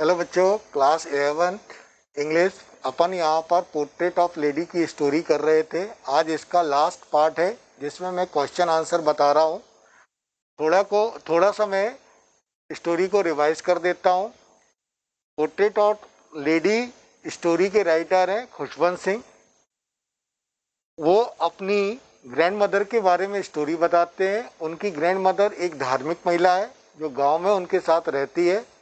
Hello बच्चों, class eleven, English. अपन यहाँ पर पोर्ट्रेट ऑफ़ लेडी की स्टोरी कर रहे थे। आज इसका लास्ट पार्ट है, जिसमें मैं क्वेश्चन आंसर बता रहा हूँ। थोड़ा को, थोड़ा सा मैं स्टोरी को रिवाइज कर देता हूँ। पोर्ट्रेट ऑफ़ लेडी स्टोरी के राइटर हैं खुशवंत सिंह। वो अपनी ग्रैंड मदर के बारे में स्टोरी बताते हैं। उनकी ग्रैंड मदर एक धार्मिक महिला है, जो गाँव में उनके साथ रहती है।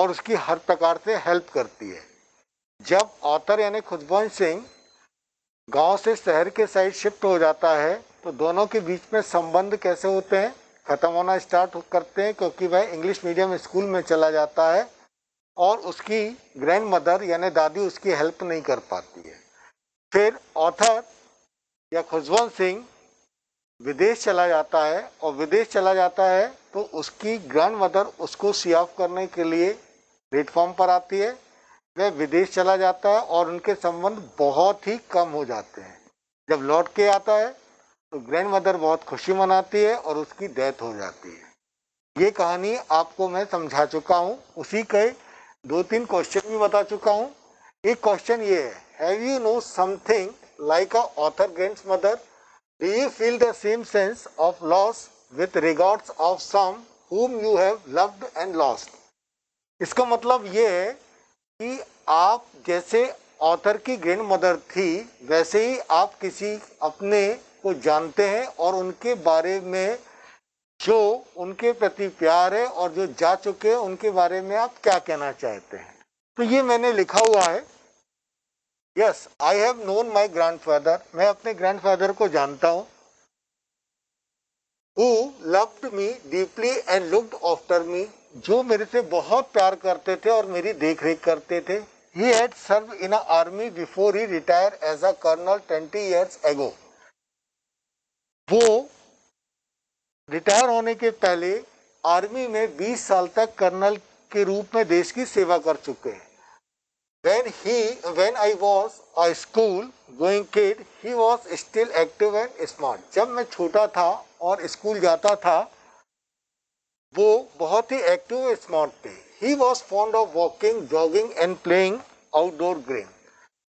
और उसकी हर प्रकार से हेल्प करती है। जब ऑथर यानी खुशबंश सिंह गाँव से शहर के साइड शिफ्ट हो जाता है तो दोनों के बीच में संबंध कैसे होते हैं, ख़त्म होना स्टार्ट करते हैं, क्योंकि वह इंग्लिश मीडियम स्कूल में चला जाता है और उसकी ग्रैंड मदर यानी दादी उसकी हेल्प नहीं कर पाती है। फिर ऑथर या खुशवंत सिंह विदेश चला जाता है और विदेश चला जाता है तो उसकी ग्रैंड मदर उसको सी ऑफ़ करने के लिए प्लेटफॉर्म पर आती है वह विदेश चला जाता है और उनके संबंध बहुत ही कम हो जाते हैं। जब लौट के आता है तो ग्रैंड मदर बहुत खुशी मनाती है और उसकी डेथ हो जाती है। ये कहानी आपको मैं समझा चुका हूँ, उसी के दो तीन क्वेश्चन भी बता चुका हूँ। एक क्वेश्चन ये है have you know something like a author grand mother Do you feel the same sense of loss with regards of some whom you have loved and lost? इसका मतलब ये है कि आप जैसे ऑथर की ग्रैंड मदर थी, वैसे ही आप किसी अपने को जानते हैं और उनके बारे में जो उनके प्रति प्यार है और जो जा चुके हैं, उनके बारे में आप क्या कहना चाहते हैं? तो ये मैंने लिखा हुआ है। Yes I have known my grandfather मैं अपने ग्रैंडफादर को जानता हूँ। Who loved me deeply and looked after me जो मेरे से बहुत प्यार करते थे और मेरी देख रेख करते थे he had serve in army before he retire as a colonel twenty years ago वो रिटायर होने के पहले आर्मी में 20 साल तक कर्नल के रूप में देश की सेवा कर चुके हैं। When he, when i was a school going kid, he was still active and smart. जब मैं छोटा था और स्कूल जाता था वो बहुत ही एक्टिव स्मार्ट थे। He was fond of walking jogging and playing outdoor game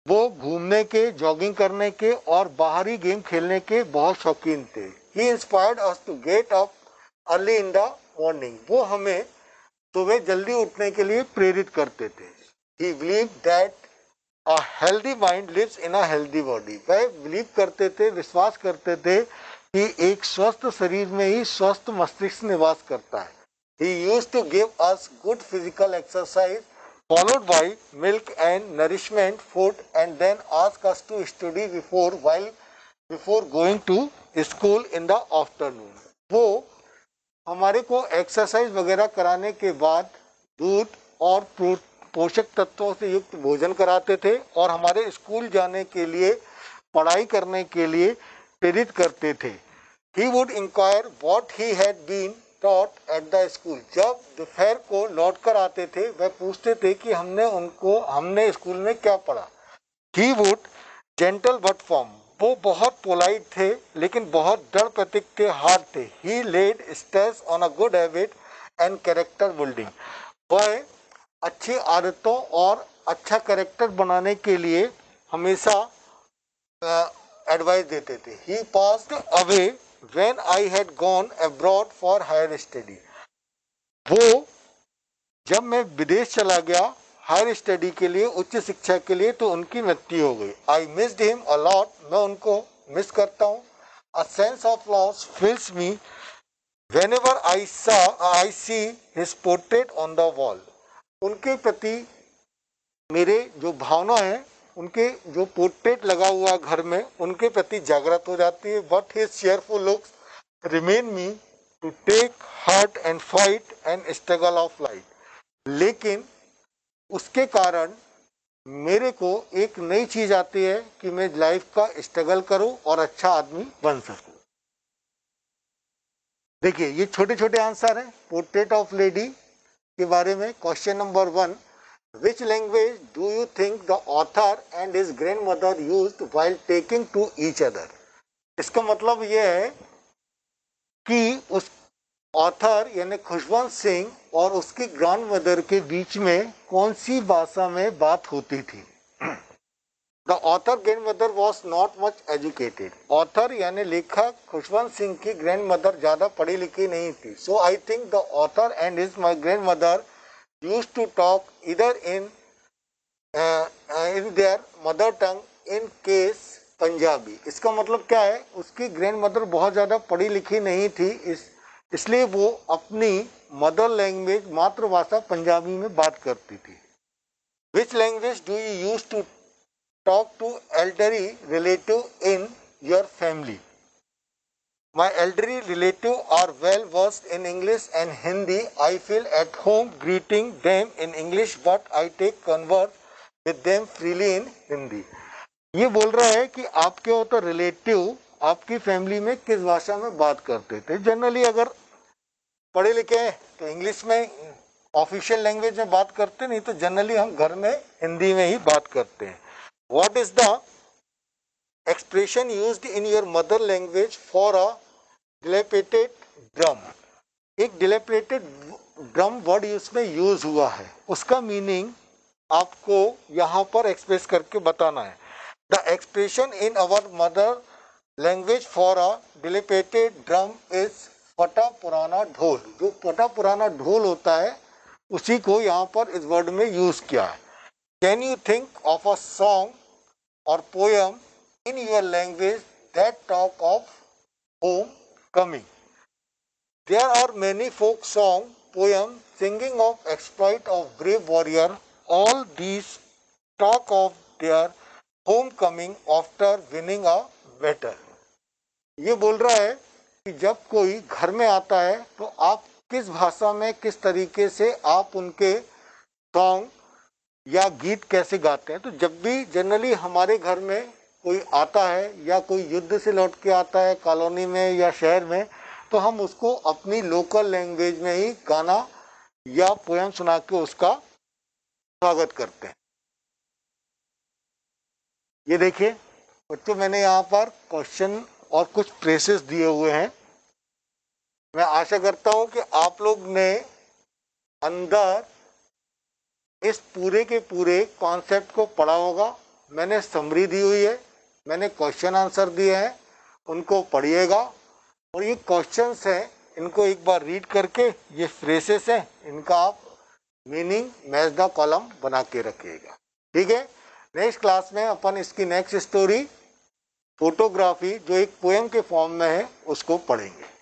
वो घूमने के जॉगिंग करने के और बाहरी गेम खेलने के बहुत शौकीन थे। He inspired us to get up early in the morning वो हमें सुबह जल्दी उठने के लिए प्रेरित करते थे। He believe that a healthy mind lives in a healthy body वह बिलीव करते थे, विश्वास करते थे कि एक स्वस्थ शरीर में ही स्वस्थ मस्तिष्क निवास करता है। He use to give us good physical exercise followed by milk and nourishment, food, and then ask us to study before, while, before going to school in the afternoon. वो हमारे को एक्सरसाइज वगैरह कराने के बाद दूध और पोषक तत्वों से युक्त भोजन कराते थे और हमारे स्कूल जाने के लिए, पढ़ाई करने के लिए प्रेरित करते थे। He would inquire what he had been taught at the school जब दोपहर को लौट कर आते थे, वह पूछते थे कि हमने उनको, हमने स्कूल में क्या पढ़ा। He would gentle but firm वो बहुत पोलाइट थे, लेकिन बहुत डर प्रतीक थे हार्ड थे। He laid stress on a good habit and character building वह अच्छी आदतों और अच्छा करेक्टर बनाने के लिए हमेशा एडवाइस देते थे। He passed away when I had gone abroad for higher study वो जब मैं विदेश चला गया हायर स्टडी के लिए, उच्च शिक्षा के लिए तो उनकी मृत्यु हो गई। आई मिस्ड हिम अलॉट मैं उनको मिस करता हूँ। A sense of loss feels me whenever I saw I see his portrait on the wall उनके प्रति मेरे जो भावना है उनके जो पोर्ट्रेट लगा हुआ घर में, उनके प्रति जागृत हो जाती है। But his cheerful looks remain me to take heart and fight and struggle of life लेकिन उसके कारण मेरे को एक नई चीज़ आती है कि मैं लाइफ का स्ट्रगल करूँ और अच्छा आदमी बन सकूँ। देखिए, ये छोटे छोटे आंसर हैं। पोर्ट्रेट ऑफ़ लेडी के बारे में question number one language do you think the author and his grand mother use while talking to each other इसका मतलब यह है कि उस ऑथर यानी खुशवंत सिंह और उसकी ग्रैंड मदर के बीच में कौन सी भाषा में बात होती थी? The author grand mother was not much educated author यानी लेखक खुशवंत सिंह की ग्रैंड मदर ज़्यादा पढ़ी लिखी नहीं थी. So I think the author and his my grandmother use to talk either in in their mother tongue in case Punjabi इसका मतलब क्या है? उसकी ग्रैंड मदर बहुत ज़्यादा पढ़ी लिखी नहीं थी इस, इसलिए वो अपनी मदर लैंग्वेज मातृभाषा पंजाबी में बात करती थी। Which language do you use to talk to elderly relative in your family. My elderly relative are well versed in English and Hindi. I feel at home greeting them in English but I take converse with them freely in Hindi. ये बोल रहा है कि आपके हो तो relative आपकी family में किस भाषा में बात करते थे जनरली अगर पढ़े लिखे हैं तो इंग्लिश में ऑफिशियल लैंग्वेज में बात करते नहीं तो जनरली हम घर में हिंदी में ही बात करते हैं what is the expression used in your mother language for a dilapidated drum एक dilapidated ड्रम वर्ड उसमें यूज़ हुआ है। उसका मीनिंग आपको यहाँ पर एक्सप्रेस करके बताना है। The expression in our mother language for a dilapidated drum is फटा पुराना ढोल जो फटा पुराना ढोल होता है, उसी को यहाँ पर इस वर्ड में यूज़ किया है। Can you think of a song और poem in your language that talk of home? Coming? There are many folk song, poems singing of exploit of brave warrior. All these talk of their homecoming after winning a battle. ये बोल रहा है कि जब कोई घर में आता है तो आप किस भाषा में किस तरीके से आप उनके सॉन्ग या गीत कैसे गाते हैं तो जब भी जनरली हमारे घर में कोई आता है या कोई युद्ध से लौट के आता है कॉलोनी में या शहर में तो हम उसको अपनी लोकल लैंग्वेज में ही गाना या पोयम सुना के उसका स्वागत करते हैं। ये देखिए, बच्चों, मैंने यहाँ पर क्वेश्चन और कुछ प्रेसेस दिए हुए हैं। मैं आशा करता हूँ कि आप लोग ने अंदर इस पूरे के पूरे कॉन्सेप्ट को पढ़ा होगा। मैंने समरी दी हुई है। मैंने क्वेश्चन आंसर दिए हैं, उनको पढ़िएगा। और ये क्वेश्चन हैं, इनको एक बार रीड करके, ये फ्रेसेस हैं, इनका आप मीनिंग मैच द कॉलम बना के रखिएगा। ठीक है? नेक्स्ट क्लास में अपन इसकी नेक्स्ट स्टोरी फोटोग्राफी जो एक पोएम के फॉर्म में है, उसको पढ़ेंगे।